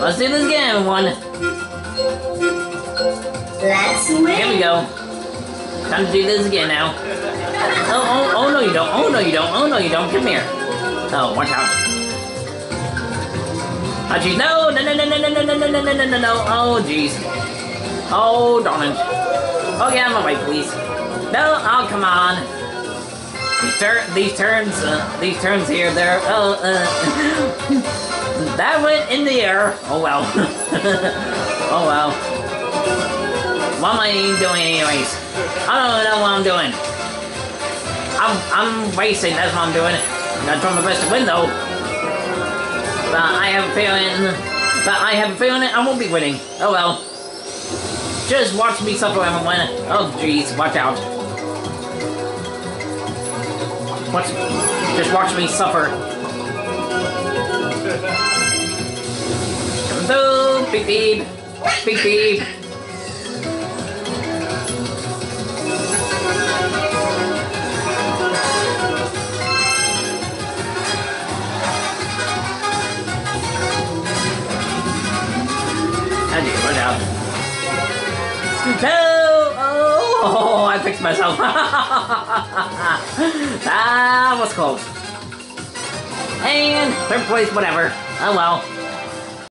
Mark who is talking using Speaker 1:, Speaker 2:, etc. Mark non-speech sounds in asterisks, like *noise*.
Speaker 1: Let's do this again, one.
Speaker 2: Let's win.
Speaker 1: Here we go. Time to do this again now. Oh, oh, oh no you don't. Oh no you don't. Oh no you don't. Come here. Oh, watch out. Oh jeez, no, no, no, no, no, no, no, no, no, no, no, no, no. Oh jeez. Oh darn it. Oh yeah, my way, please. No, oh come on. These turn, these turns, uh, these turns here, there. Oh, uh, that went in the air. Oh well. *laughs* oh well. What am I doing anyways? I don't know what I'm doing. I'm I'm racing, that's what I'm doing. Gonna try my best to win though. But I have a feeling but I have a feeling I won't be winning. Oh well. Just watch me suffer I win. Oh jeez, watch out. Watch just watch me suffer. Big babe. Big babe. No! Oh, *laughs* I fixed myself. that was close. And third place, whatever. Oh well.